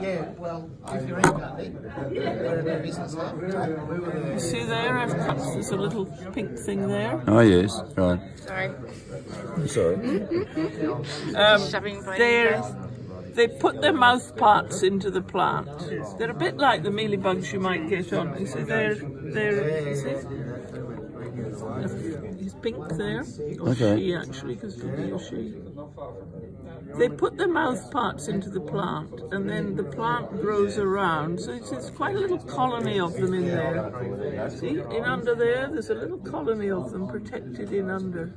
Yeah, well, if you're in Dundee, we're in a business now. We were the You see there, I've cut there's a little pink thing there. Oh yes, right. Sorry. Sorry. Um, Shoving by they're, they put their mouth parts into the plant. They're a bit like the mealybugs you might get on. You see, they're, they're, you see? He's pink there. Or Okay. she actually, because it'll be a she. They put their mouth parts into the plant and then the plant grows around. So it's, it's quite a little colony of them in there. See, in under there, there's a little colony of them protected in under.